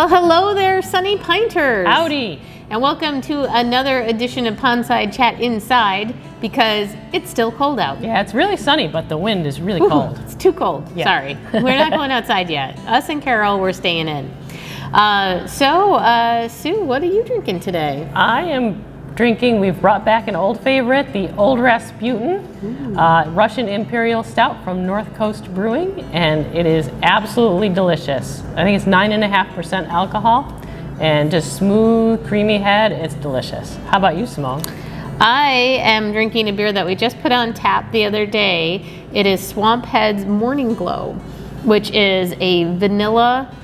Well, hello there, Sunny Pinters. Howdy. And welcome to another edition of Pondside Chat Inside because it's still cold out. Yeah, it's really sunny, but the wind is really cold. It's too cold. Yeah. Sorry. We're not going outside yet. Us and Carol, we're staying in. Uh, so, uh, Sue, what are you drinking today? I am drinking, we've brought back an old favorite, the Old Rasputin uh, Russian Imperial Stout from North Coast Brewing, and it is absolutely delicious. I think it's 9.5% alcohol and just smooth, creamy head. It's delicious. How about you, Simone? I am drinking a beer that we just put on tap the other day. It is Swamp Head's Morning Glow, which is a vanilla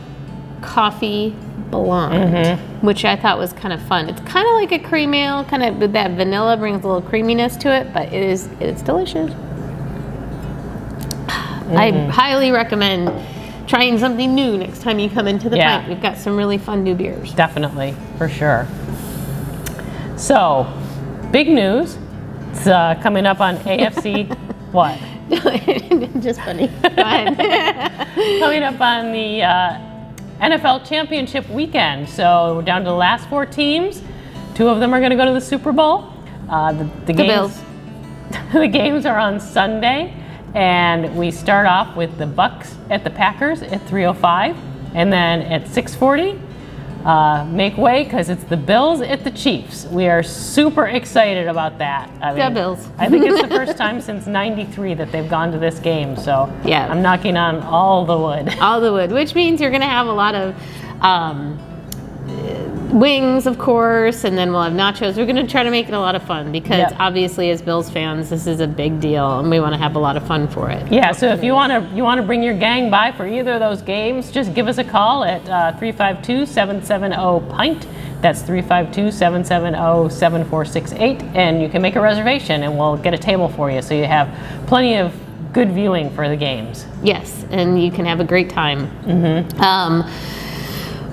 coffee blonde, which I thought was kind of fun. It's kind of like a cream ale, kind of but that vanilla brings a little creaminess to it, but it is it's delicious. I highly recommend trying something new next time you come into the Yeah. pint. We've got some really fun new beers. Definitely, for sure. So, big news. It's uh, coming up on AFC. what? Just funny. Go ahead. coming up on the uh, NFL Championship weekend. So we're down to the last four teams. Two of them are going to go to the Super Bowl. Uh, the, the, the games, Bills. the games are on Sunday, and we start off with the Bucs at the Packers at 3:05, and then at 6:40. Uh, make way because it's the Bills at the Chiefs. We are super excited about that. I The Bills. I think it's the first time since '93 that they've gone to this game. So Yeah. I'm knocking on all the wood. all the wood, which means you're going to have a lot of um, wings, of course, and then we'll have nachos. We're going to try to make it a lot of fun because Yep. obviously, as Bills fans, this is a big deal, and we want to have a lot of fun for it. Yeah, so if you want to you want to bring your gang by for either of those games, just give us a call at uh, 352-770-PINT. That's 352-770-7468, and you can make a reservation, and we'll get a table for you, so you have plenty of good viewing for the games. Yes, and you can have a great time. Mm-hmm. Um,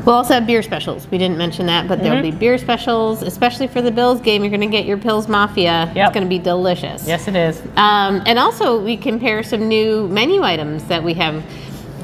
We'll also have beer specials. We didn't mention that, but there'll be beer specials, especially for the Bills game. You're going to get your Bills Mafia. Yep. It's going to be delicious. Yes, it is. Um, and also, we compare some new menu items that we have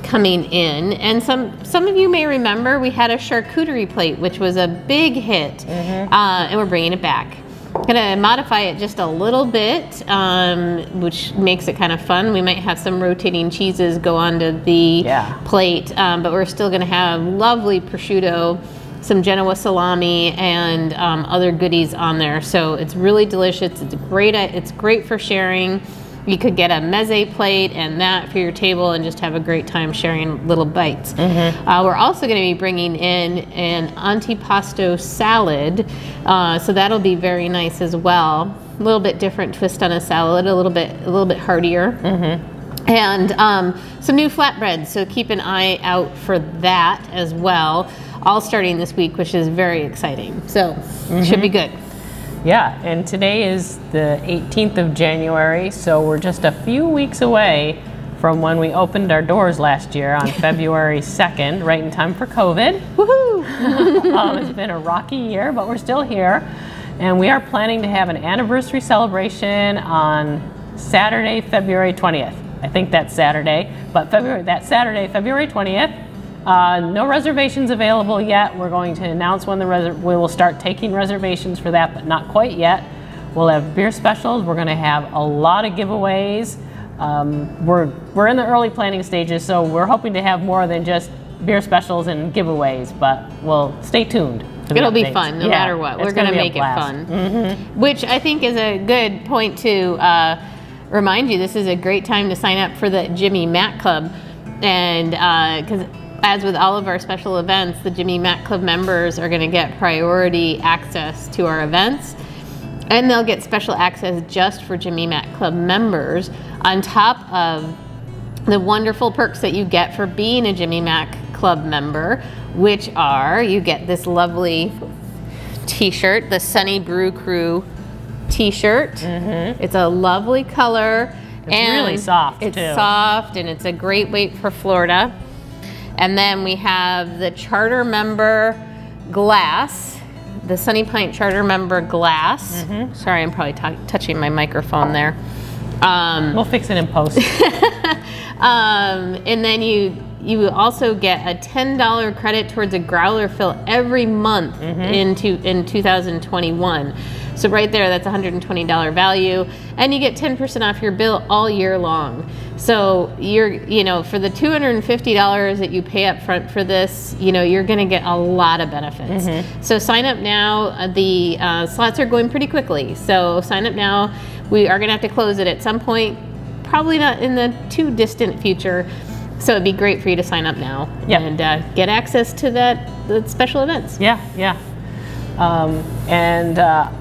coming in. And some some of you may remember we had a charcuterie plate, which was a big hit, uh, and we're bringing it back. Gonna modify it just a little bit, um, which makes it kind of fun. We might have some rotating cheeses go onto the Yeah. plate, um, but we're still gonna have lovely prosciutto, some Genoa salami, and um, other goodies on there. So it's really delicious. It's great. It's great for sharing. You could get a meze plate and that for your table and just have a great time sharing little bites. Uh, we're also going to be bringing in an antipasto salad, uh, so that'll be very nice as well. A little bit different twist on a salad, a little bit a little bit heartier and um, some new flatbreads. So keep an eye out for that as well. All starting this week, which is very exciting. So should be good. Yeah, and today is the 18th of January, so we're just a few weeks away from when we opened our doors last year on February 2nd, right in time for COVID. Woohoo! um, it's been a rocky year, but we're still here. And we are planning to have an anniversary celebration on Saturday, February 20th. I think that's Saturday, but February, that Saturday, February 20th. Uh, no reservations available yet. We're going to announce when the reser- we will start taking reservations for that, but not quite yet. We'll have beer specials. We're going to have a lot of giveaways. Um, we're we're in the early planning stages, so we're hoping to have more than just beer specials and giveaways. But we'll stay tuned. It'll be fun no Yeah, matter what. We're going to make it fun. Which I think is a good point to uh, remind you this is a great time to sign up for the Jimmy Mack Club. And because as with all of our special events, the Jimmy Mack Club members are going to get priority access to our events. And they'll get special access just for Jimmy Mack Club members on top of the wonderful perks that you get for being a Jimmy Mack Club member, which are you get this lovely t shirt, the Sunny Brew Crew t shirt. Mm-hmm. It's a lovely color. It's really soft, It's too. soft and it's a great weight for Florida. And then we have the charter member glass, the Sunny Pint charter member glass. Mm-hmm. Sorry, I'm probably touching my microphone there. Um, We'll fix it in post. um, and then you you also get a $10 credit towards a growler fill every month Mm-hmm. into in 2021. So right there, that's $120 value, and you get 10% off your bill all year long. So you're, you know, for the $250 that you pay up front for this, you know, you're going to get a lot of benefits. Mm-hmm. So sign up now. Uh, The uh, slots are going pretty quickly. So sign up now. We are going to have to close it at some point, probably not in the too distant future. So it'd be great for you to sign up now Yep. and uh, get access to that the special events. Yeah, yeah. Um, and uh,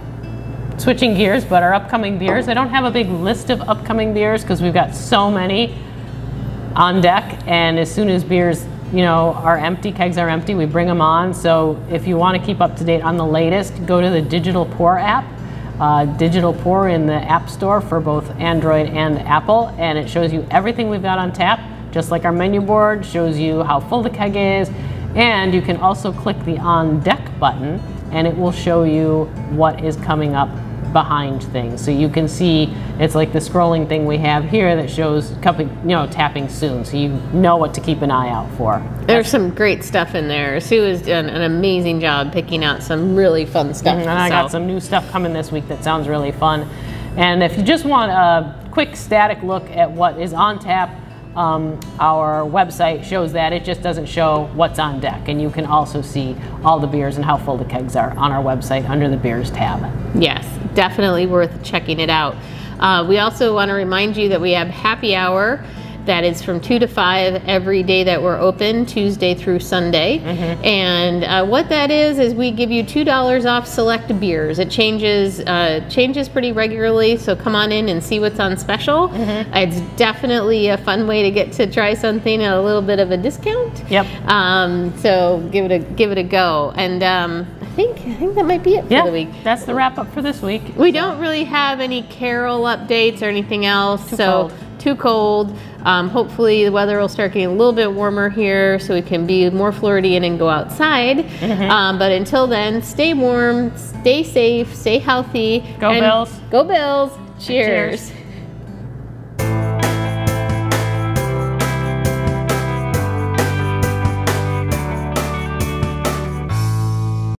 switching gears, but our upcoming beers, I don't have a big list of upcoming beers because we've got so many on deck. And as soon as beers, you know, are empty, kegs are empty, we bring them on. So if you want to keep up to date on the latest, go to the Digital Pour app. Uh, Digital Pour in the App Store for both Android and Apple, and it shows you everything we've got on tap, just like our menu board shows you how full the keg is, and you can also click the On Deck button, and it will show you what is coming up behind things. So you can see it's like the scrolling thing we have here that shows cupping, you know, tapping soon, so you know what to keep an eye out for. There's some great stuff in there. Sue has done an amazing job picking out some really fun stuff. Mm-hmm. And I got some new stuff coming this week that sounds really fun. And if you just want a quick static look at what is on tap, um, our website shows that. It just doesn't show what's on deck. And you can also see all the beers and how full the kegs are on our website under the beers tab. Yes, definitely worth checking it out. Uh, we also want to remind you that we have happy hour that is from 2 to 5 every day that we're open, Tuesday through Sunday. And uh, what that is, is we give you $2 off select beers. It changes, uh, changes pretty regularly, so come on in and see what's on special. It's definitely a fun way to get to try something at a little bit of a discount. Yep. Um, so give it a give it a go. And um, I think I think that might be it for Yeah, the week. that's the wrap up for this week. We don't really have any Carol updates or anything else. Too so cold. Too cold. Um, hopefully the weather will start getting a little bit warmer here, so we can be more Floridian and go outside. Mm-hmm. Um, but until then, stay warm, stay safe, stay healthy. Go Bills. Go Bills! Cheers. Cheers.